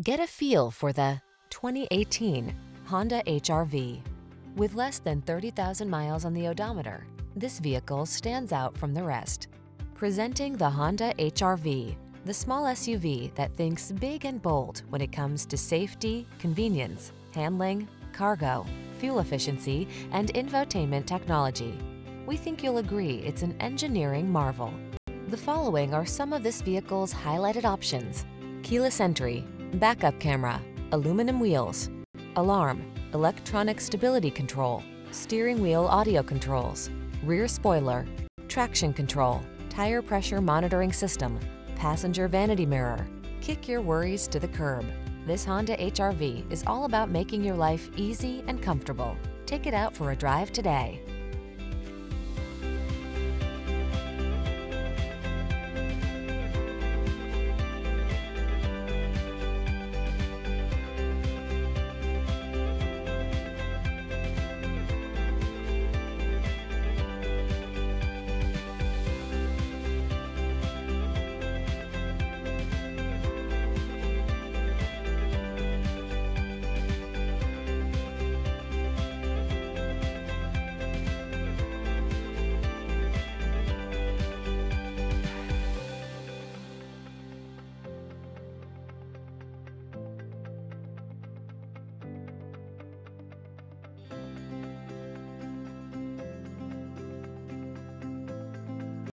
Get a feel for the 2018 Honda HRV. With less than 30,000 miles on the odometer, this vehicle stands out from the rest. Presenting the Honda HRV, the small SUV that thinks big and bold when it comes to safety, convenience, handling, cargo, fuel efficiency, and infotainment technology. We think you'll agree it's an engineering marvel. The following are some of this vehicle's highlighted options. Keyless entry, backup camera, aluminum wheels, alarm, electronic stability control, steering wheel audio controls, rear spoiler, traction control, tire pressure monitoring system, passenger vanity mirror. Kick your worries to the curb. This Honda HRV is all about making your life easy and comfortable. Take it out for a drive today.